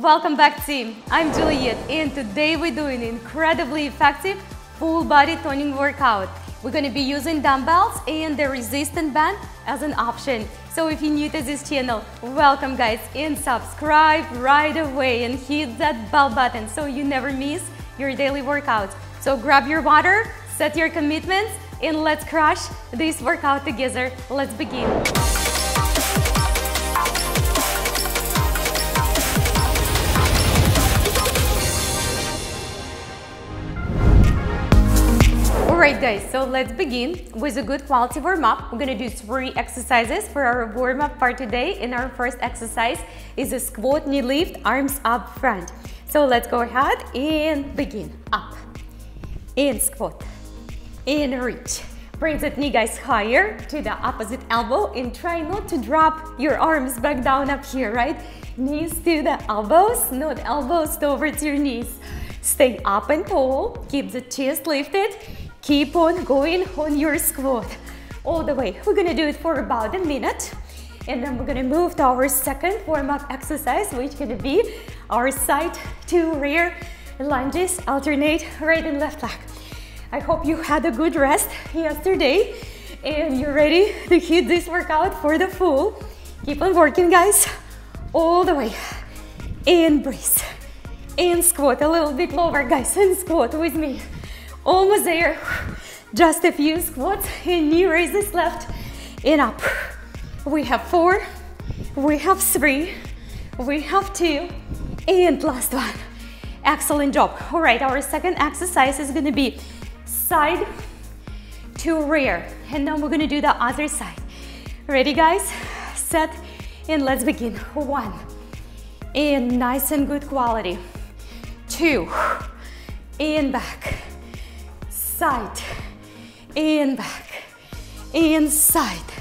Welcome back team, I'm Juliette and today we're doing an incredibly effective full body toning workout. We're gonna be using dumbbells and the resistance band as an option. So if you're new to this channel, welcome guys and subscribe right away and hit that bell button so you never miss your daily workouts. So grab your water, set your commitments and let's crush this workout together. Let's begin. Alright guys, so let's begin with a good quality warm-up. We're gonna do three exercises for our warm-up for today. And our first exercise is a squat knee lift, arms up front. So let's go ahead and begin. Up, and squat, and reach. Bring that knee guys higher to the opposite elbow and try not to drop your arms back down up here, right? Knees to the elbows, not elbows towards your knees. Stay up and tall, keep the chest lifted, keep on going on your squat all the way. We're gonna do it for about a minute and then we're gonna move to our second warm-up exercise, which gonna be our side to rear lunges, alternate right and left leg. I hope you had a good rest yesterday and you're ready to hit this workout for the full. Keep on working, guys, all the way. And breathe. And squat a little bit lower, guys, and squat with me. Almost there. Just a few squats and knee raises left and up. We have four, we have three, we have two, and last one. Excellent job. All right, our second exercise is gonna be side to rear. And then we're gonna do the other side. Ready guys? Set and let's begin. One, and nice and good quality. Two, and back, side, and back, and side.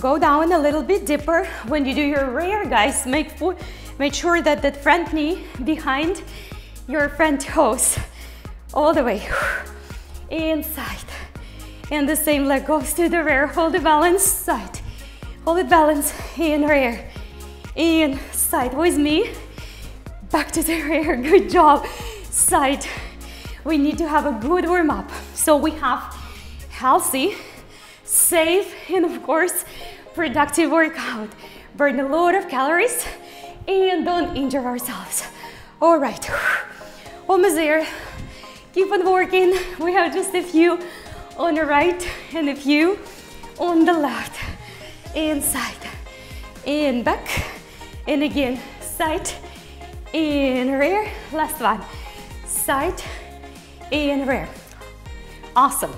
Go down a little bit deeper. When you do your rear, guys, make, make sure that the front knee behind your front toes all the way. Inside. And the same leg goes to the rear. Hold the balance, side. Hold it balance, in rear. In, side with me. Back to the rear, good job. Side. We need to have a good warm up. So we have healthy, safe, and of course, productive workout. Burn a lot of calories and don't injure ourselves. All right, almost there. Keep on working. We have just a few on the right and a few on the left. Inside, and back, and again, side, and rear. Last one, side, and rear. Awesome.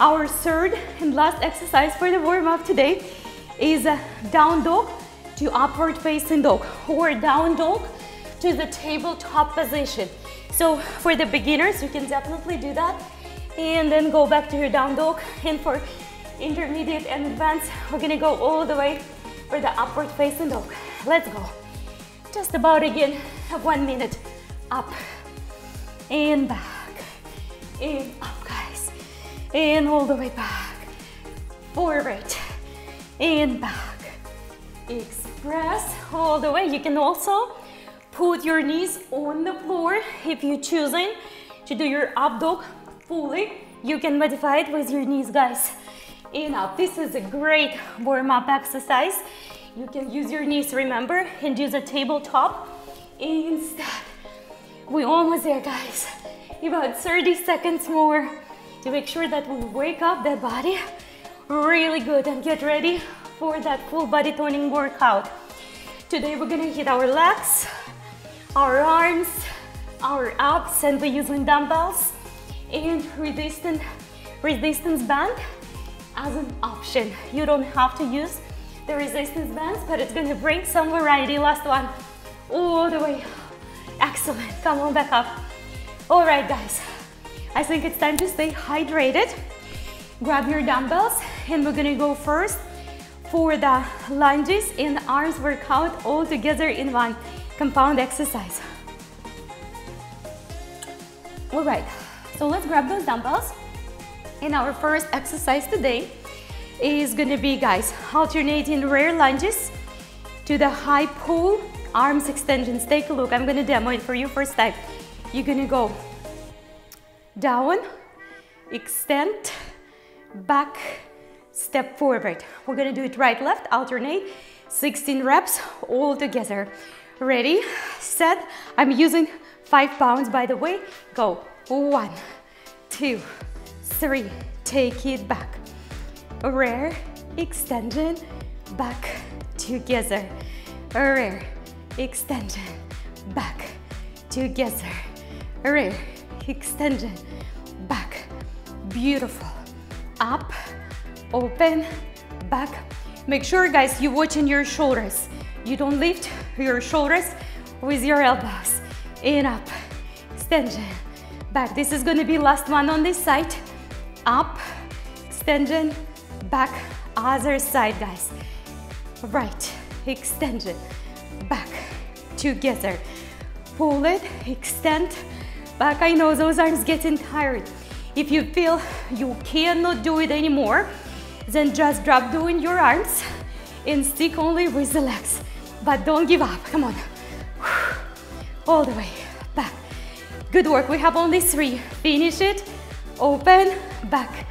Our third and last exercise for the warm-up today is a down dog to upward facing dog or down dog to the tabletop position. So for the beginners, you can definitely do that and then go back to your down dog. And for intermediate and advanced, we're gonna go all the way for the upward facing dog. Let's go. Just about again, one minute. Up and back and up, oh, guys. And all the way back. Forward and back. Express all the way. You can also put your knees on the floor if you're choosing to do your up dog fully. You can modify it with your knees, guys. And up. Uh, this is a great warm-up exercise. You can use your knees, remember, and use a tabletop instead. We're almost there, guys. About 30 seconds more to make sure that we wake up the body really good and get ready for that full body toning workout. Today we're gonna hit our legs, our arms, our abs, and we're using dumbbells and resistance, resistance band as an option. You don't have to use the resistance bands, but it's gonna bring some variety. Last one, all the way. Excellent, come on back up. All right, guys, I think it's time to stay hydrated. Grab your dumbbells, and we're gonna go first for the lunges and arms workout all together in one compound exercise. All right, so let's grab those dumbbells. And our first exercise today is gonna be, guys, alternating rear lunges to the high pull arms extensions. Take a look. I'm gonna demo it for you first time. You're gonna go down, extend, back, step forward. We're gonna do it right, left, alternate. 16 reps all together. Ready, set. I'm using five pounds, by the way. Go, one, two, three. Take it back. Rear, extension, back, together. Rear, extension, back, together. Rear, extension, back. Beautiful. Up, open, back. Make sure, guys, you're watching your shoulders. You don't lift your shoulders with your elbows. In, up, extension, back. This is gonna be last one on this side. Up, extension, back, other side, guys. Right, extension, back, together. Pull it, extend, back. I know those arms getting tired. If you feel you cannot do it anymore, then just drop doing your arms and stick only with the legs. But don't give up, come on. All the way, back. Good work, we have only three. Finish it, open, back.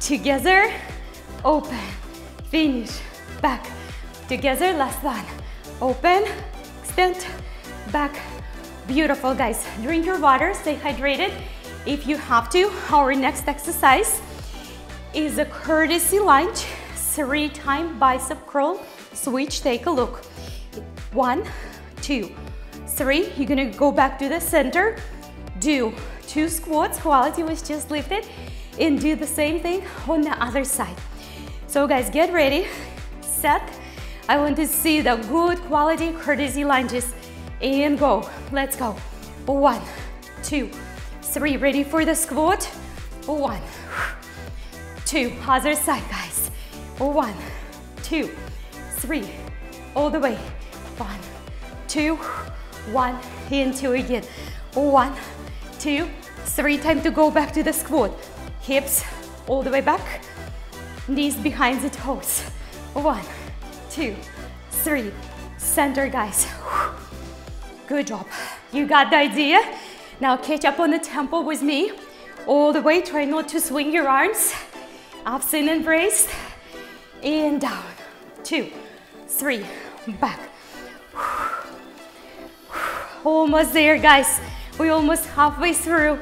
Together, open, finish, back. Together, last one. Open, extend, back. Beautiful, guys. Drink your water, stay hydrated if you have to. Our next exercise is a courtesy lunge, three time bicep curl switch. Take a look. One, two, three. You're gonna go back to the center. Do two squats, quality was just lifted, and do the same thing on the other side. So guys, get ready, set. I want to see the good quality courtesy lunges and go. Let's go. One, two, three. Ready for the squat? One, two. Other side, guys. One, two, three. All the way. One, two, one, and two again. One, two, three. Time to go back to the squat. Hips all the way back. Knees behind the toes. One, two, three. Center, guys. Good job. You got the idea? Now catch up on the tempo with me. All the way, try not to swing your arms. Ups and embraced. And down. Two, three, back. Almost there, guys. We're almost halfway through.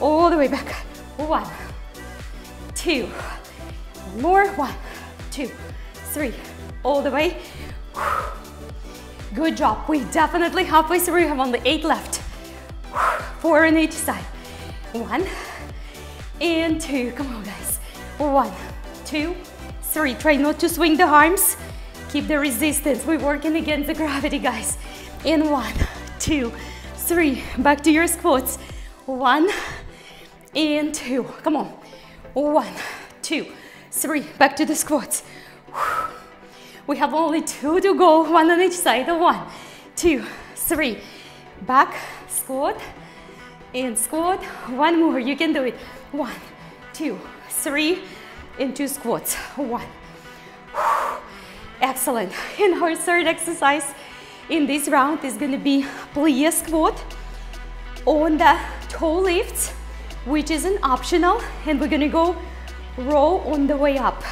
All the way back. One, two, more. One, two, three. All the way. Good job. We definitely halfway through. We have only eight left. Four on each side. One and two. Come on, guys. One, two, three. Try not to swing the arms. Keep the resistance. We're working against the gravity, guys. In one, two, three. Back to your squats. One and two. Come on. One, two, three. Back to the squats. We have only two to go, one on each side. One, two, three. Back, squat, and squat. One more, you can do it. One, two, three, and two squats. One. Excellent. And our third exercise in this round is gonna be plie squat on the toe lifts, which is an optional, and we're gonna go row on the way up.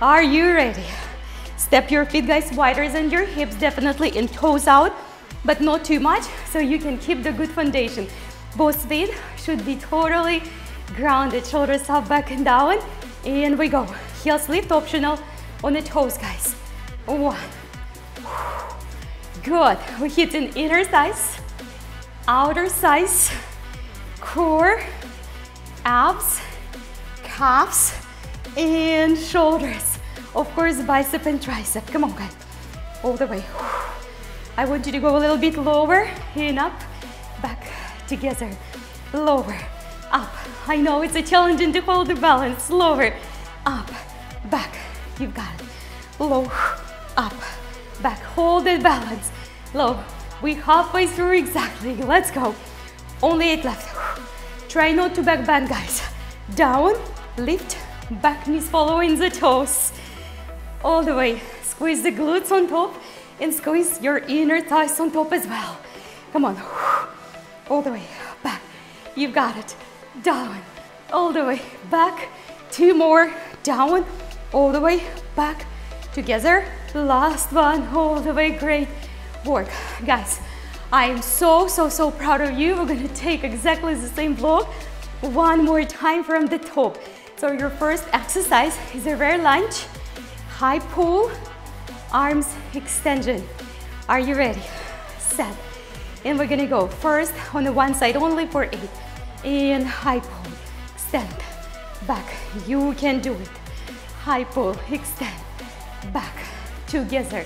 Are you ready? Step your feet, guys, wider than your hips, definitely, and toes out, but not too much, so you can keep the good foundation. Both feet should be totally grounded, shoulders up, back and down, and we go. Heels lift, optional on the toes, guys. One. Good. We're hitting inner thighs, outer thighs, core, abs, calves, and shoulders. Of course, bicep and tricep. Come on, guys. All the way. I want you to go a little bit lower and up, back, together, lower, up. I know it's a challenging to hold the balance. Lower, up, back. You've got it. Low, up, back. Hold the balance. Low. We're halfway through exactly. Let's go. Only eight left. Try not to back bend, guys. Down, lift, back knees following the toes. All the way. Squeeze the glutes on top and squeeze your inner thighs on top as well. Come on, all the way back. You've got it. Down, all the way back. Two more, down, all the way back. Together, last one, all the way, great work. Guys, I am so, so, so proud of you. We're gonna take exactly the same block one more time from the top. So your first exercise is a rear lunge, high pull, arms extension. Are you ready? Set. And we're gonna go first on the one side only for eight. In high pull, extend, back. You can do it. High pull, extend, back, together.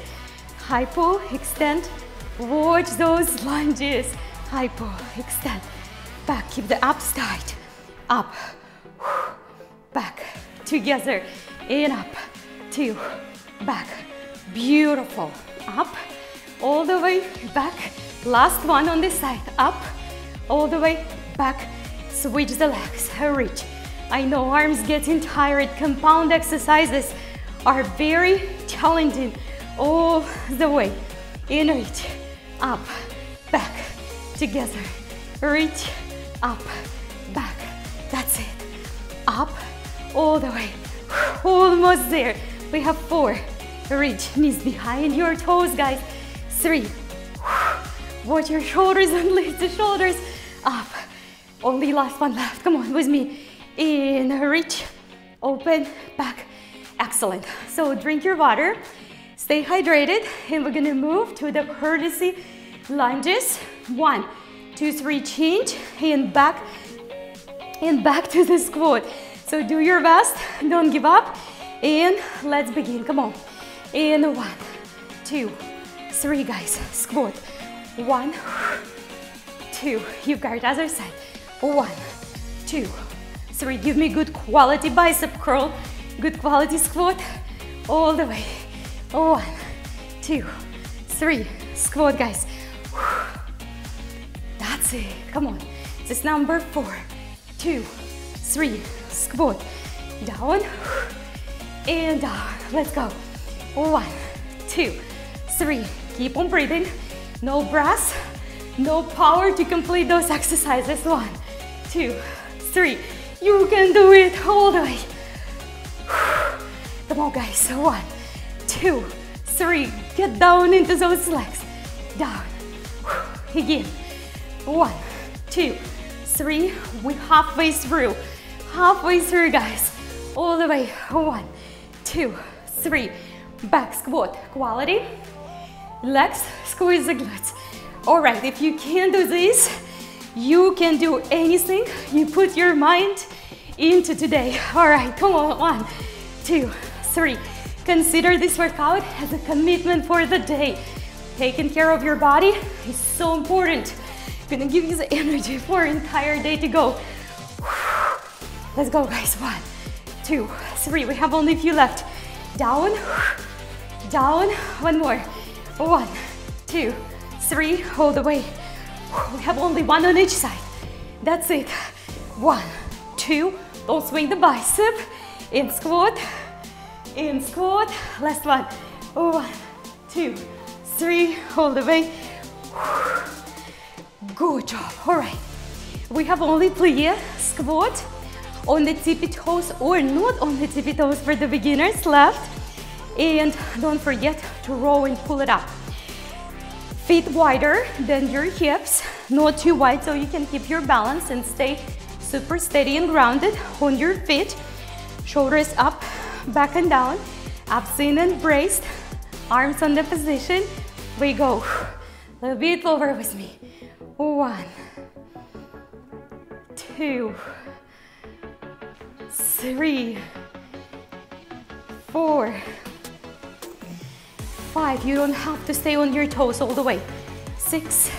High pull, extend, watch those lunges. High pull, extend, back. Keep the abs tight. Up, back, together, and up, two, back. Beautiful. Up, all the way back. Last one on this side. Up, all the way back. Switch the legs, reach. I know arms getting tired. Compound exercises are very challenging all the way. In reach, up, back, together. Reach, up, back. That's it. Up, all the way. Almost there. We have four. Reach, knees behind your toes, guys. Three. Watch your shoulders and lift the shoulders up. Only last one left. Come on with me. In, reach, open, back. Excellent. So drink your water, stay hydrated, and we're gonna move to the courtesy lunges. One, two, three, change, and back, and back to the squat. So do your best, don't give up, and let's begin. Come on. In one, two, three, guys. Squat. One, two. You it, other side. One, two, three. Give me good quality bicep curl. Good quality squat. All the way. One, two, three. Squat, guys. That's it. Come on. This is number four, two, three. Squat. Down and down. Let's go. One, two, three. Keep on breathing. No breath, no power to complete those exercises. One, two, three. You can do it all the way. Come on, guys. One, two, three. Get down into those legs. Down. Again. One, two, three. We're halfway through. Halfway through, guys. All the way. One, two, three. Back squat. Quality. Legs, squeeze the glutes. All right, if you can't do this, you can do anything you put your mind into today. All right, come on, one, two, three. Consider this workout as a commitment for the day. Taking care of your body is so important. Gonna give you the energy for an entire day to go. Let's go, guys. One, two, three. We have only a few left. Down, down. One more. One, two, three, hold the way. We have only one on each side. That's it. One, two, don't swing the bicep. In squat, in squat. Last one. One, two, three, hold the way. Good job. All right. We have only plie, squat, on the tippy toes or not on the tippy toes for the beginners left. And don't forget to roll and pull it up. Feet wider than your hips, not too wide so you can keep your balance and stay super steady and grounded on your feet. Shoulders up, back and down, abs in and braced, arms on the position. We go. A little bit over with me. One, two, three, four, five. You don't have to stay on your toes all the way. Six,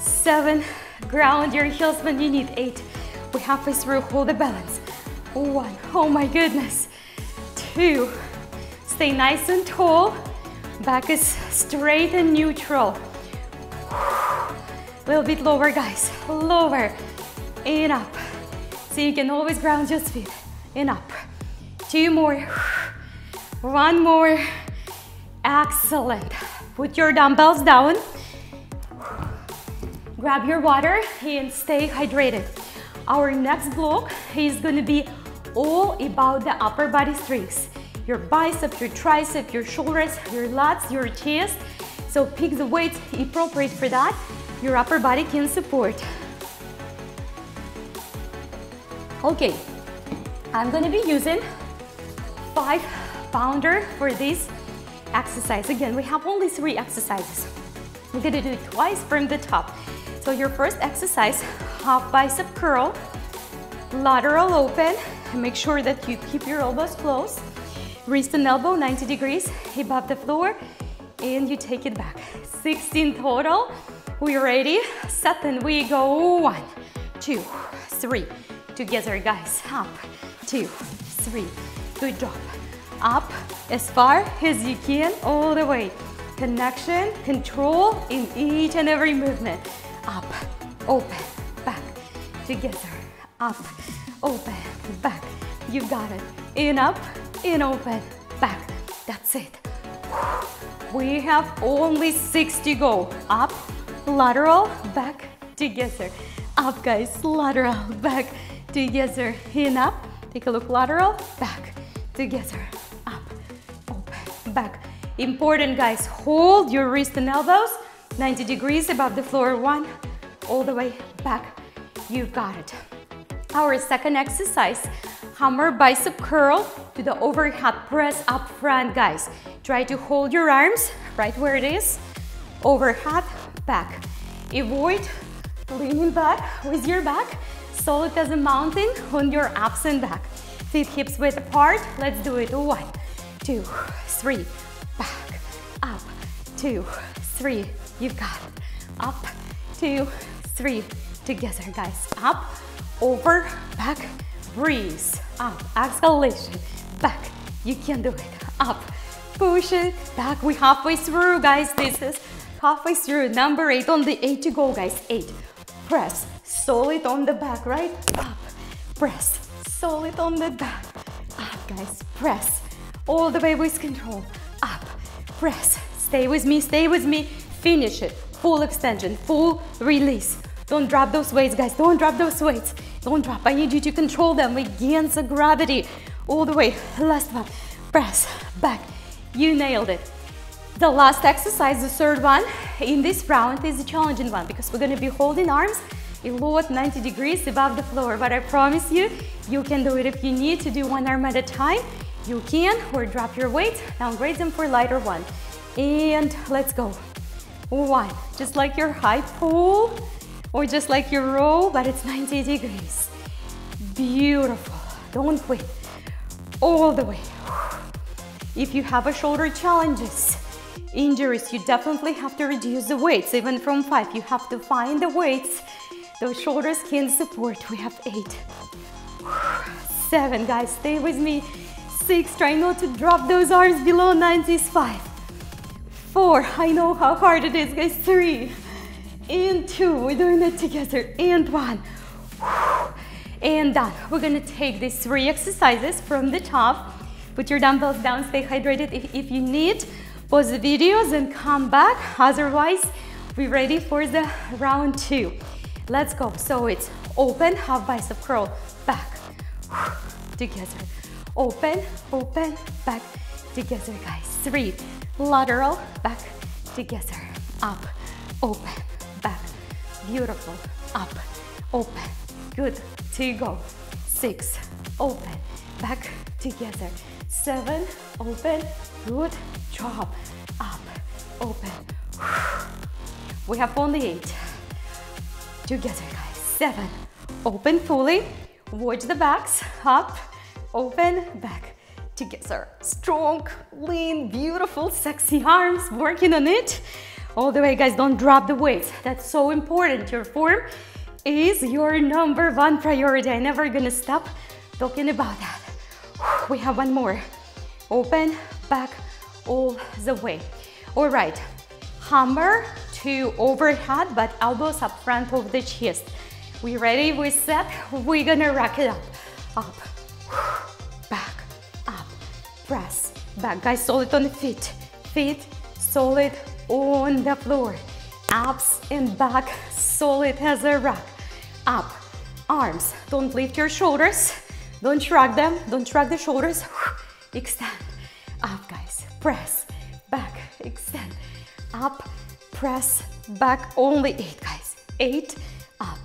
seven, ground your heels when you need. Eight, we halfway through, hold the balance. One, oh my goodness. Two, stay nice and tall. Back is straight and neutral. A little bit lower, guys. Lower and up. So you can always ground your feet and up. Two more. One more. Excellent. Put your dumbbells down. Grab your water and stay hydrated. Our next block is gonna be all about the upper body strengths. Your bicep, your tricep, your shoulders, your lats, your chest. So pick the weights appropriate for that. Your upper body can support. Okay, I'm gonna be using five pounder for this exercise. Again, we have only three exercises. We're gonna do it twice from the top. So your first exercise, half bicep curl, lateral open. Make sure that you keep your elbows close. Wrist and elbow 90 degrees above the floor and you take it back. 16 total. We ready? Set and we go. One, two, three. Together, guys. Up, two, three. Good job. Up as far as you can, all the way. Connection, control in each and every movement. Up, open, back, together. Up, open, back. You got it. In, up, in, open, back. That's it. We have only six to go. Up, lateral, back, together. Up, guys, lateral, back, together. In, up. Take a look, lateral, back, together. Up, open, back. Important, guys, hold your wrist and elbows 90 degrees above the floor. One, all the way back. You've got it. Our second exercise, hammer bicep curl to the overhead press up front, guys. Try to hold your arms right where it is, overhead, back. Avoid leaning back with your back, solid as a mountain on your abs and back. Feet hips width apart, let's do it. One, two, three, back, up, two, three, you've got it. Up, two, three, together, guys. Up, over, back, breathe, up, exhalation, back, you can do it, up, push it, back, we halfway through, guys, this is halfway through, number eight, on the eight to go, guys, eight, press, solid on the back, right, up, press, solid on the back, up, guys, press, all the way with control, up, press, stay with me, stay with me, finish it, full extension, full release, don't drop those weights, guys. Don't drop those weights. Don't drop. I need you to control them against the gravity. All the way. Last one. Press. Back. You nailed it. The last exercise, the third one, in this round is a challenging one because we're going to be holding arms a lot 90 degrees above the floor. But I promise you, you can do it if you need to do one arm at a time. You can, or drop your weight, downgrade them for lighter one. And let's go. One, just like your high pull, or just like your row, but it's 90 degrees. Beautiful. Don't quit. All the way. If you have a shoulder challenges, injuries, you definitely have to reduce the weights. Even from five, you have to find the weights those shoulders can support. We have eight, seven, guys, stay with me. Six, try not to drop those arms below 95. Four, I know how hard it is, guys. Three, and two, we're doing it together, and one, and done. We're gonna take these three exercises from the top. Put your dumbbells down, stay hydrated if, if you need. Pause the videos and come back. Otherwise, we're ready for the round two. Let's go. So it's open, half bicep curl, back, together. Open, open, back, together, guys. Three, lateral, back, together. Up, open, back. Beautiful. Up, open. Good. To go. Six, open, back, together. Seven, open. Good job. Up, open. We have only eight. Together, guys. Seven, open fully. Watch the backs. Up, open, back. Together. Strong, lean, beautiful, sexy arms. Working on it. All the way, guys. Don't drop the weights. That's so important. Your form is your number one priority. I'm never gonna stop talking about that. We have one more. Open, back, all the way. All right, hammer to overhead, but elbows up front of the chest. We ready? We set? We're gonna rack it up. Up, back, up, press, back. Guys, solid on the feet. feet solid on the floor. Abs and back solid as a rock. Up, arms, don't lift your shoulders. Don't shrug them, don't shrug the shoulders. Extend, up guys, press, back, extend, up, press, back, only eight guys. Eight, up,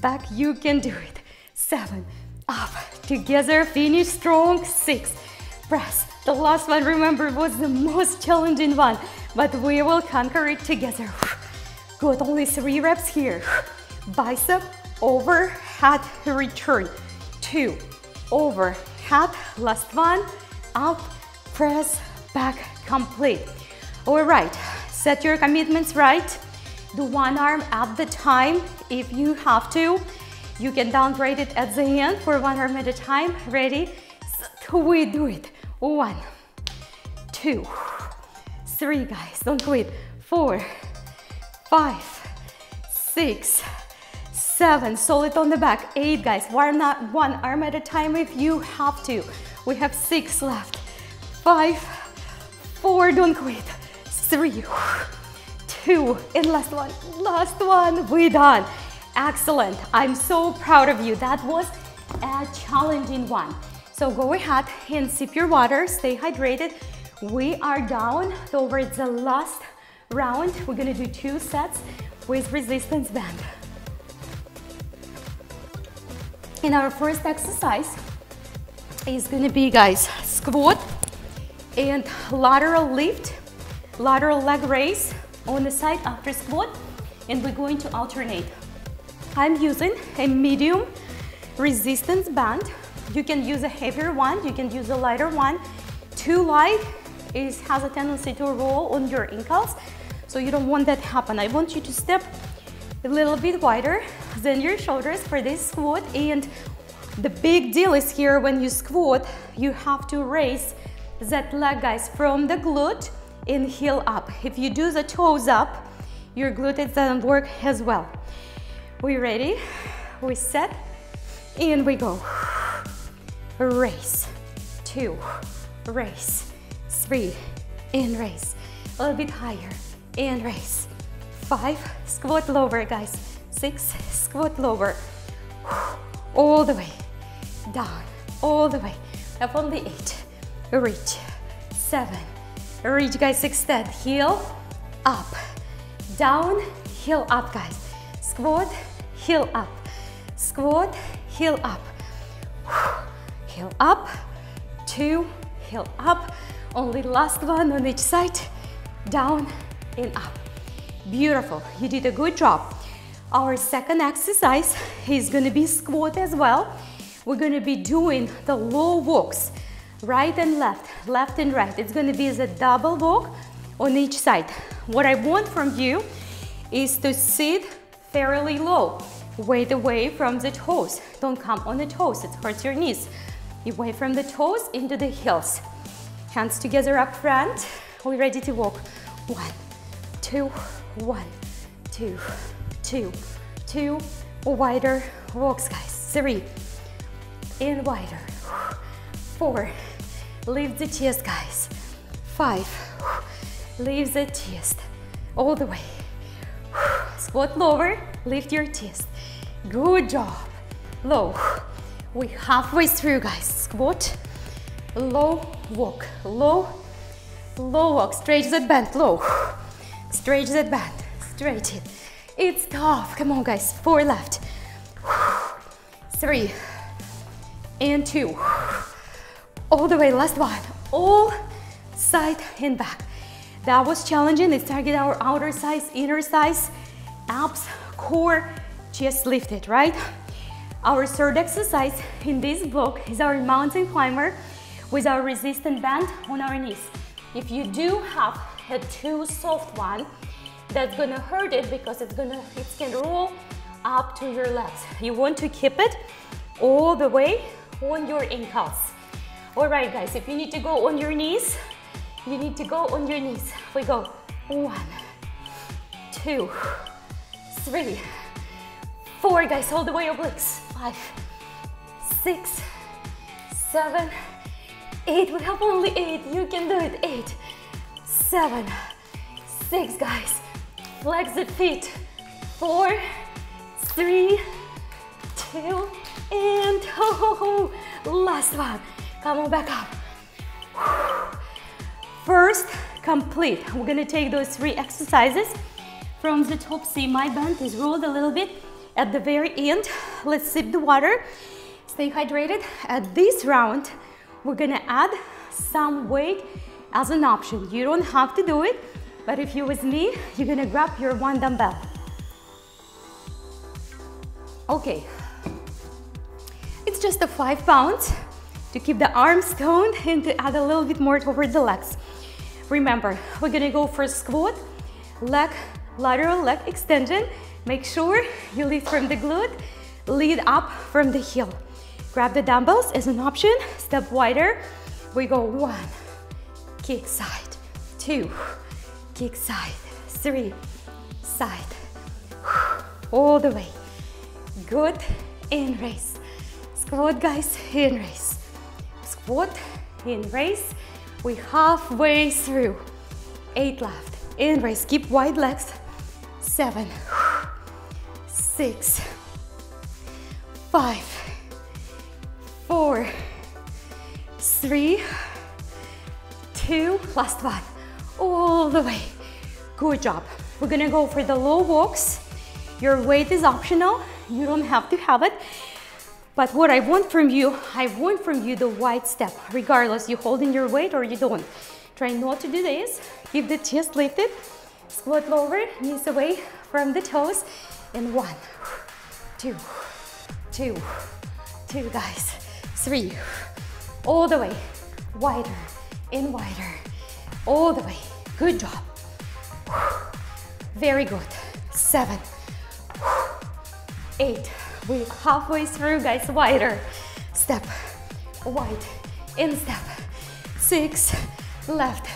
back, you can do it. Seven, up, together, finish strong. Six, press. The last one, remember, was the most challenging one, but we will conquer it together. Good, only three reps here. Bicep, over, head, return. Two, over, head, last one, up, press, back, complete. All right, set your commitments right. Do one arm at the time if you have to. You can downgrade it at the end for one arm at a time. Ready? We do it. One, two, three, guys, don't quit. Four, five, six, seven, solid on the back. Eight, guys, one, one arm at a time if you have to. We have six left. Five, four, don't quit. Three, two, and last one, last one, we're done. Excellent, I'm so proud of you. That was a challenging one. So go ahead and sip your water, stay hydrated. We are down towards the last round. We're gonna do two sets with resistance band. In our first exercise is gonna be, guys, squat and lateral lift, lateral leg raise on the side after squat, and we're going to alternate. I'm using a medium resistance band. You can use a heavier one, you can use a lighter one. Too light is, has a tendency to roll on your ankles, so you don't want that to happen. I want you to step a little bit wider than your shoulders for this squat and the big deal is here when you squat, you have to raise that leg guys from the glute and heel up. If you do the toes up, your glutes doesn't work as well. We ready? We set and we go. Race, two, race, three, and race. A little bit higher, and race. Five, squat lower, guys. Six, squat lower. All the way, down, all the way. Up on the eight, reach. Seven, reach, guys, extend. Heel, up, down, heel up, guys. Squat, heel up, squat, heel up, heel up, two, heel up, only last one on each side, down and up. Beautiful, you did a good job. Our second exercise is gonna be squat as well. We're gonna be doing the low walks, right and left, left and right. It's gonna be a double walk on each side. What I want from you is to sit fairly low. Weight away from the toes. Don't come on the toes, it hurts your knees. Away from the toes into the heels. Hands together up front. We're ready to walk. One, two, one, two, two, two. Wider walks, guys. Three, and wider. Four, lift the chest, guys. Five, lift the chest all the way. Squat lower, lift your chest. Good job. Low. We halfway through, guys. Squat, low, walk, low, low walk. Stretch that band, low. Stretch that band, stretch it. It's tough. Come on, guys. Four left. Three and two. All the way, last one. All side and back. That was challenging. Let's target our outer thighs, inner thighs, abs, core, chest lifted, right? Our third exercise in this block is our mountain climber with our resistance band on our knees. If you do have a too soft one, that's gonna hurt it because it's gonna, it can roll up to your legs. You want to keep it all the way on your ankles. All right, guys, if you need to go on your knees, you need to go on your knees. We go one, two, three, four, guys, hold the way obliques. Five, six, seven, eight. We have only eight. You can do it. Eight, seven, six, guys. Flex the feet. Four, three, two, and last one. Come on back up. First, complete. We're gonna take those three exercises from the top. See, my band is rolled a little bit. At the very end, let's sip the water. Stay hydrated. At this round, we're gonna add some weight as an option. You don't have to do it, but if you're with me, you're gonna grab your one dumbbell. Okay, it's just a five pounds to keep the arms toned and to add a little bit more towards the legs. Remember, we're gonna go for squat, leg, lateral leg extension. Make sure you lift from the glute, lead up from the heel. Grab the dumbbells as an option, step wider. We go one, kick side, two, kick side, three, side, all the way. Good, in raise. Squat guys, in raise. Squat, in raise. We halfway through. Eight left, in raise. Keep wide legs. Seven, six, five, four, three, two, last one, all the way. Good job. We're gonna go for the low walks. Your weight is optional. You don't have to have it. But what I want from you, I want from you the wide step, regardless you holding your weight or you don't. Try not to do this. Keep the chest lifted. Squat lower, knees away from the toes. And one, two, two, two guys, three, all the way, wider and wider, all the way. Good job. Very good. Seven, eight. We halfway through, guys. Wider. Step, wide, in step. Six, left.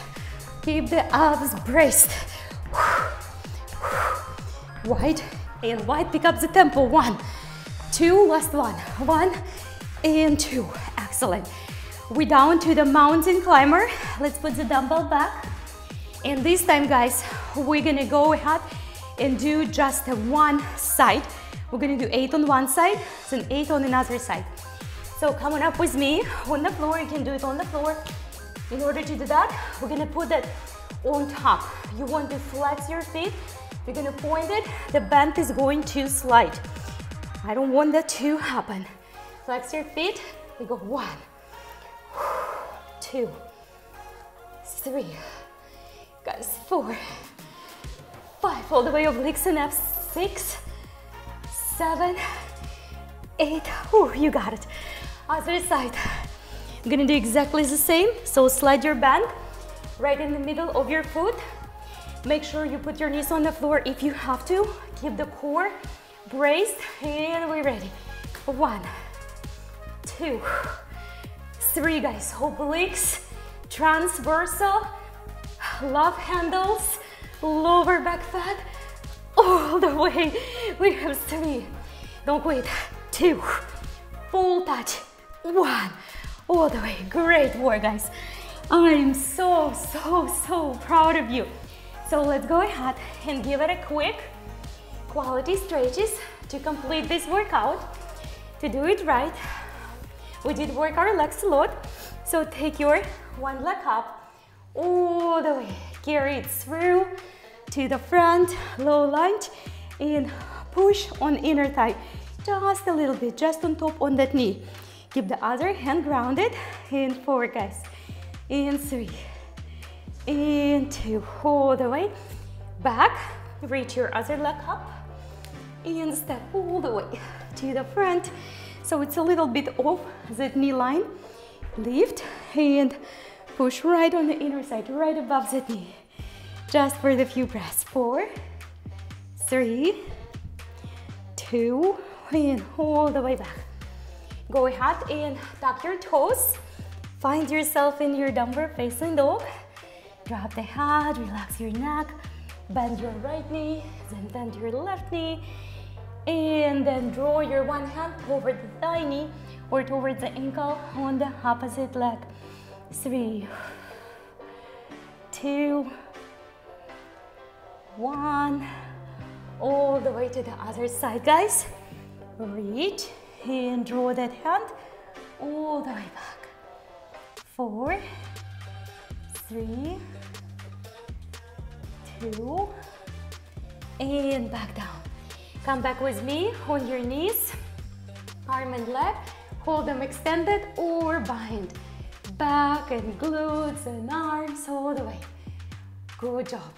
Keep the abs braced. Wide and wide. Pick up the tempo. One, two, last one. One and two. Excellent. We're down to the mountain climber. Let's put the dumbbell back. And this time, guys, we're gonna go ahead and do just one side. We're gonna do eight on one side, then eight on another side. So come on up with me on the floor. You can do it on the floor. In order to do that, we're gonna put that on top. You want to flex your feet. You're gonna point it. The band is going to slide. I don't want that to happen. Flex your feet. We go one, two, three, guys, four, five, all the way obliques and abs, six, seven, eight, oh, you got it. Other side. I'm gonna do exactly the same. So slide your band right in the middle of your foot. Make sure you put your knees on the floor if you have to. Keep the core braced and we're ready. One, two, three guys, obliques, transversal, love handles, lower back fat, all the way. We have three, don't quit, two, full touch, one, all the way. Great work, guys. I'm so, so, so proud of you. So let's go ahead and give it a quick quality stretches to complete this workout. To do it right, we did work our legs a lot. So take your one leg up all the way. Carry it through to the front, low lunge, and push on inner thigh. Just a little bit, just on top on that knee. Keep the other hand grounded. And forward, guys. In three, in two, all the way. Back, reach your other leg up. And step all the way to the front. So it's a little bit off that knee line. Lift and push right on the inner side, right above that knee. Just for the few breaths. Four, three, two, and all the way back. Go ahead and tuck your toes. Find yourself in your downward facing dog. Drop the head, relax your neck, bend your right knee, then bend your left knee, and then draw your one hand over the thigh knee or towards the ankle on the opposite leg. Three, two, One, all the way to the other side, guys. Reach and draw that hand all the way back. Four, three, two, and back down. Come back with me on your knees, arm and leg, hold them extended or bind. Back and glutes and arms all the way. Good job.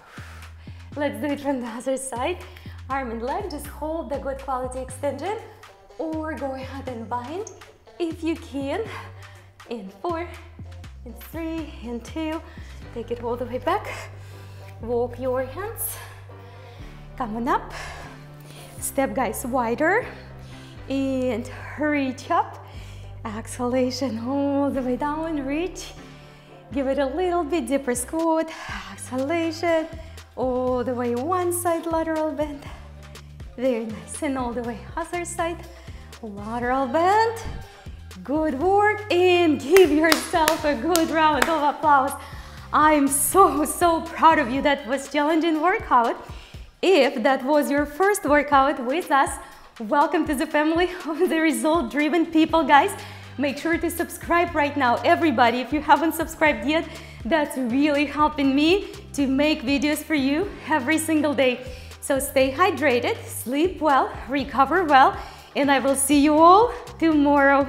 Let's do it from the other side. Arm and leg, just hold the good quality extension or go ahead and bind if you can. In four, in three, in two. Take it all the way back. Walk your hands. Coming up. Step, guys, wider. And reach up. Exhalation all the way down, reach. Give it a little bit deeper squat. Exhalation all the way one side lateral bend. Very nice. And all the way other side. Lateral bend. Good work. And give yourself a good round of applause. I'm so, so proud of you. That was challenging workout. If that was your first workout with us, welcome to the family of the result-driven people, guys. Make sure to subscribe right now. Everybody, if you haven't subscribed yet, that's really helping me to make videos for you every single day. So stay hydrated, sleep well, recover well, and I will see you all tomorrow.